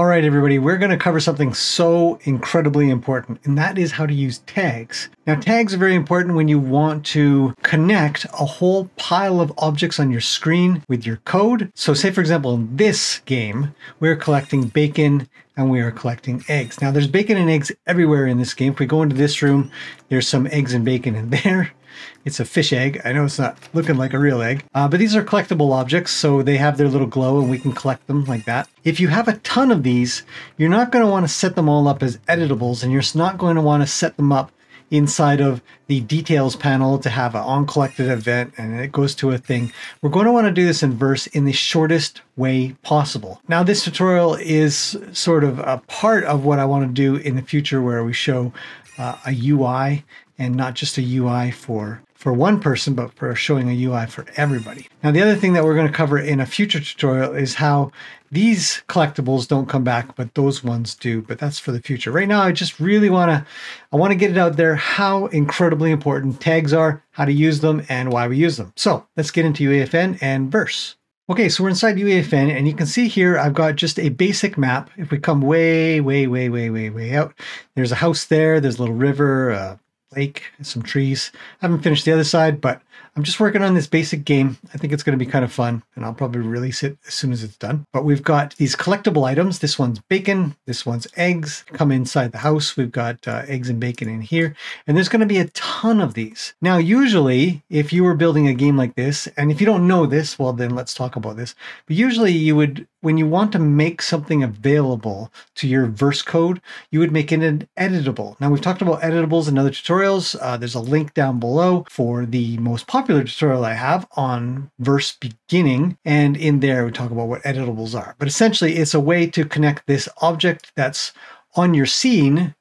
All right, everybody, we're going to cover something so incredibly important, and that is how to use tags. Now, tags are very important when you want to connect a whole pile of objects on your screen with your code. So, say, for example, in this game, we're collecting bacon and we are collecting eggs. Now, there's bacon and eggs everywhere in this game. If we go into this room, there's some eggs and bacon in there. It's a fish egg. I know it's not looking like a real egg, uh, but these are collectible objects, so they have their little glow and we can collect them like that. If you have a ton of these, you're not going to want to set them all up as editables and you're not going to want to set them up inside of the details panel to have an on collected event and it goes to a thing. We're going to want to do this in verse in the shortest way possible. Now this tutorial is sort of a part of what I want to do in the future where we show uh, a UI and not just a UI for for one person, but for showing a UI for everybody. Now, the other thing that we're going to cover in a future tutorial is how these collectibles don't come back, but those ones do, but that's for the future. Right now, I just really want to, I want to get it out there how incredibly important tags are, how to use them, and why we use them. So let's get into UEFN and verse. Okay, so we're inside UEFN, and you can see here I've got just a basic map. If we come way, way, way, way, way, way out, there's a house there, there's a little river, uh, lake, some trees. I haven't finished the other side, but I'm just working on this basic game. I think it's going to be kind of fun, and I'll probably release it as soon as it's done. But we've got these collectible items. This one's bacon. This one's eggs. Come inside the house. We've got uh, eggs and bacon in here, and there's going to be a ton of these. Now, usually, if you were building a game like this, and if you don't know this, well, then let's talk about this. But usually, you would when you want to make something available to your verse code, you would make it an editable. Now, we've talked about editables in other tutorials. Uh, there's a link down below for the most popular tutorial I have on verse beginning. And in there, we talk about what editables are. But essentially, it's a way to connect this object that's on your scene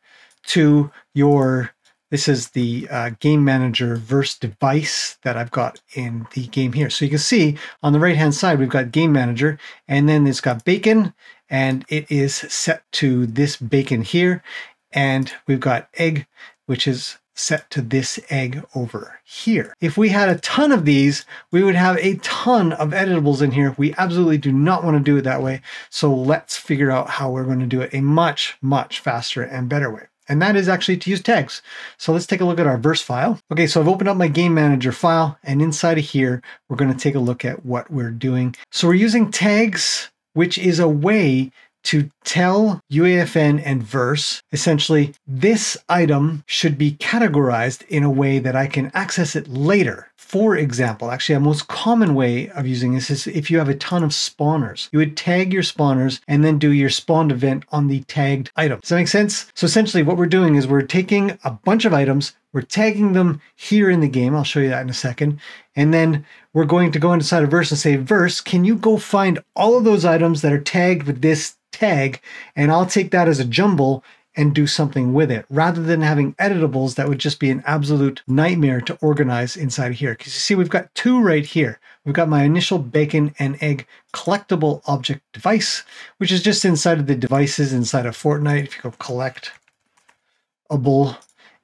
to your this is the uh, game manager verse device that I've got in the game here. So you can see on the right hand side, we've got game manager and then it's got bacon and it is set to this bacon here. And we've got egg, which is set to this egg over here. If we had a ton of these, we would have a ton of editables in here. We absolutely do not want to do it that way. So let's figure out how we're going to do it a much, much faster and better way and that is actually to use tags. So let's take a look at our verse file. Okay, so I've opened up my game manager file, and inside of here, we're gonna take a look at what we're doing. So we're using tags, which is a way to tell UEFN and verse essentially this item should be categorized in a way that I can access it later. For example, actually, a most common way of using this is if you have a ton of spawners. You would tag your spawners and then do your spawned event on the tagged item. Does that make sense? So essentially, what we're doing is we're taking a bunch of items, we're tagging them here in the game. I'll show you that in a second. And then we're going to go inside a verse and say, Verse, can you go find all of those items that are tagged with this tag? And I'll take that as a jumble and do something with it rather than having editables that would just be an absolute nightmare to organize inside of here. Because you see, we've got two right here. We've got my initial bacon and egg collectible object device, which is just inside of the devices inside of Fortnite. If you go collect a bull,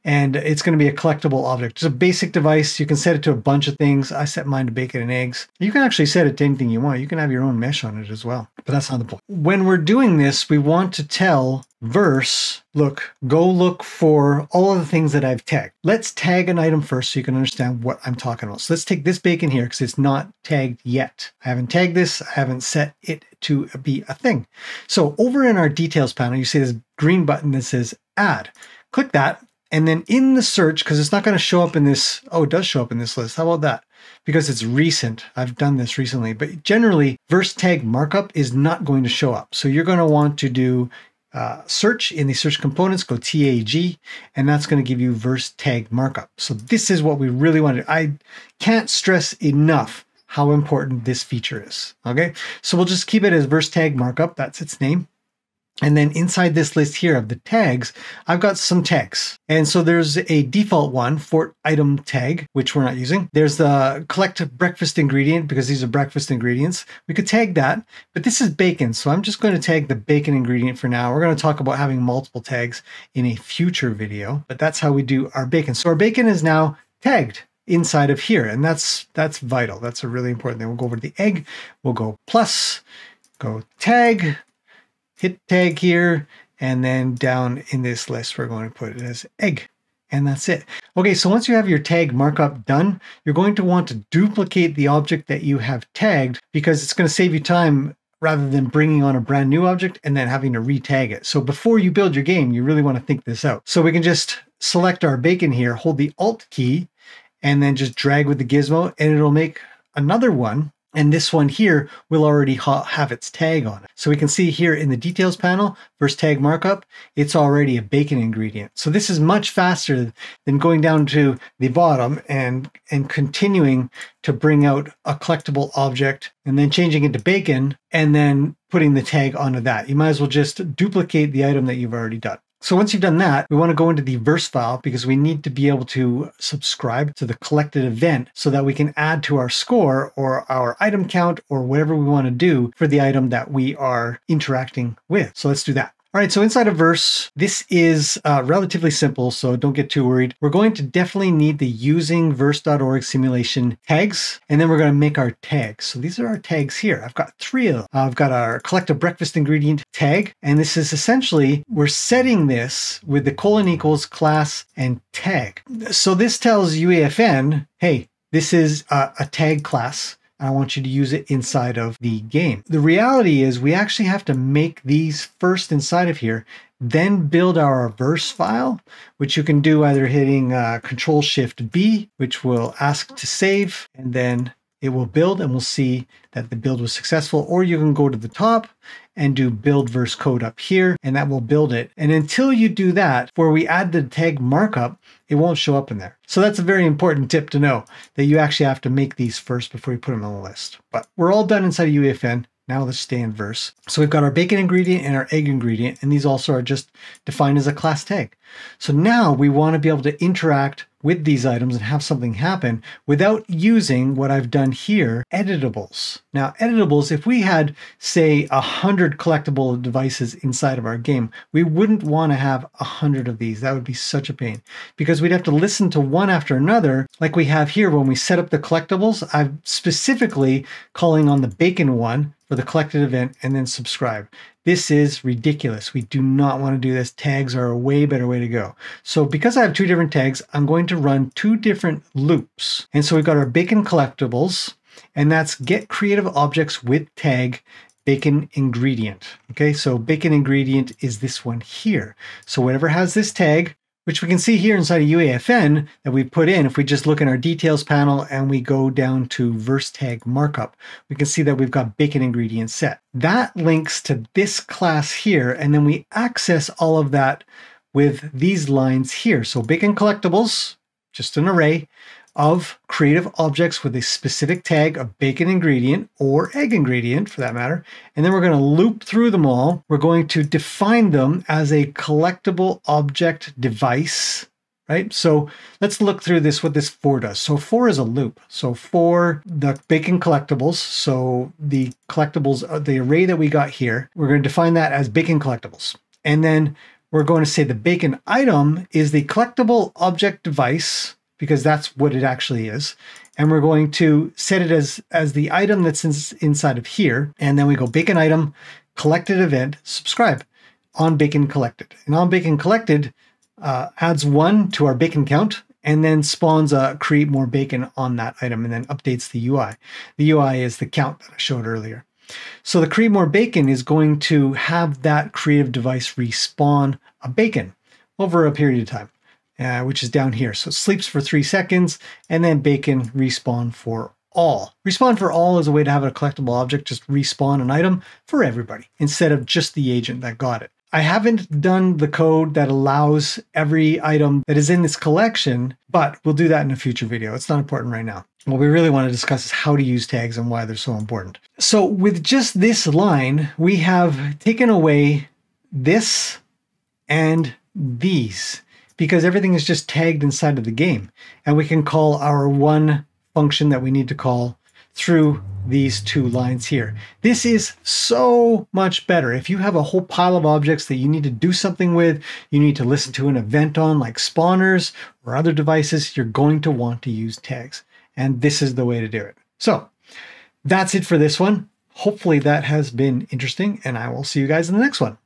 and it's going to be a collectible object. It's a basic device. You can set it to a bunch of things. I set mine to bacon and eggs. You can actually set it to anything you want. You can have your own mesh on it as well, but that's not the point. When we're doing this, we want to tell verse, look, go look for all of the things that I've tagged. Let's tag an item first so you can understand what I'm talking about. So let's take this bacon here because it's not tagged yet. I haven't tagged this. I haven't set it to be a thing. So over in our details panel, you see this green button that says add. Click that and then in the search, because it's not going to show up in this, oh, it does show up in this list. How about that? Because it's recent. I've done this recently, but generally, verse tag markup is not going to show up. So you're going to want to do uh, search in the search components, go TAG, and that's going to give you verse tag markup. So this is what we really want to I can't stress enough how important this feature is. Okay, so we'll just keep it as verse tag markup. That's its name. And then inside this list here of the tags, I've got some tags. And so there's a default one for item tag, which we're not using. There's the collect breakfast ingredient because these are breakfast ingredients. We could tag that, but this is bacon. So I'm just going to tag the bacon ingredient for now. We're going to talk about having multiple tags in a future video, but that's how we do our bacon. So our bacon is now tagged inside of here. And that's that's vital. That's a really important thing. We'll go over to the egg. We'll go plus, go tag, hit tag here, and then down in this list, we're going to put it as egg. And that's it. Okay, so once you have your tag markup done, you're going to want to duplicate the object that you have tagged because it's going to save you time rather than bringing on a brand new object and then having to retag it. So before you build your game, you really want to think this out. So we can just select our bacon here, hold the Alt key, and then just drag with the gizmo and it'll make another one and this one here will already ha have its tag on it. So we can see here in the details panel, verse tag markup, it's already a bacon ingredient. So this is much faster than going down to the bottom and, and continuing to bring out a collectible object and then changing it to bacon and then putting the tag onto that. You might as well just duplicate the item that you've already done. So once you've done that, we want to go into the verse file because we need to be able to subscribe to the collected event so that we can add to our score or our item count or whatever we want to do for the item that we are interacting with. So let's do that. All right, so inside of Verse, this is uh, relatively simple, so don't get too worried. We're going to definitely need the using verse.org simulation tags, and then we're going to make our tags. So these are our tags here. I've got three of them. Uh, I've got our collective breakfast ingredient tag, and this is essentially, we're setting this with the colon equals class and tag. So this tells UEFN, hey, this is a, a tag class I want you to use it inside of the game. The reality is we actually have to make these first inside of here, then build our verse file, which you can do either hitting uh, Control Shift B, which will ask to save, and then it will build and we'll see that the build was successful. Or you can go to the top and do build verse code up here and that will build it. And until you do that, where we add the tag markup, it won't show up in there. So that's a very important tip to know that you actually have to make these first before you put them on the list. But we're all done inside of UEFN. Now let's stay in verse. So we've got our bacon ingredient and our egg ingredient, and these also are just defined as a class tag. So now we want to be able to interact with these items and have something happen without using what I've done here, editables. Now, editables, if we had, say, a hundred collectible devices inside of our game, we wouldn't want to have a hundred of these. That would be such a pain because we'd have to listen to one after another, like we have here when we set up the collectibles. I'm specifically calling on the bacon one for the collected event and then subscribe. This is ridiculous. We do not want to do this. Tags are a way better way to go. So because I have two different tags, I'm going to run two different loops. And so we've got our bacon collectibles, and that's get creative objects with tag bacon ingredient. Okay, so bacon ingredient is this one here. So whatever has this tag, which we can see here inside of UEFN that we put in. If we just look in our details panel and we go down to verse tag markup, we can see that we've got bacon ingredients set. That links to this class here, and then we access all of that with these lines here. So bacon collectibles, just an array, of creative objects with a specific tag of bacon ingredient or egg ingredient for that matter. And then we're going to loop through them all. We're going to define them as a collectible object device right? So let's look through this, what this for does. So for is a loop. So for the bacon collectibles, so the collectibles, uh, the array that we got here, we're going to define that as bacon collectibles. And then we're going to say the bacon item is the collectible object device because that's what it actually is. And we're going to set it as, as the item that's in, inside of here. And then we go bacon item, collected event, subscribe on bacon collected. And on bacon collected uh, adds one to our bacon count and then spawns a create more bacon on that item and then updates the UI. The UI is the count that I showed earlier. So the create more bacon is going to have that creative device respawn a bacon over a period of time uh, which is down here. So it sleeps for three seconds and then bacon respawn for all. Respawn for all is a way to have a collectible object just respawn an item for everybody instead of just the agent that got it. I haven't done the code that allows every item that is in this collection, but we'll do that in a future video. It's not important right now. What we really want to discuss is how to use tags and why they're so important. So with just this line, we have taken away this and these because everything is just tagged inside of the game. And we can call our one function that we need to call through these two lines here. This is so much better. If you have a whole pile of objects that you need to do something with, you need to listen to an event on like spawners or other devices, you're going to want to use tags. And this is the way to do it. So that's it for this one. Hopefully that has been interesting, and I will see you guys in the next one.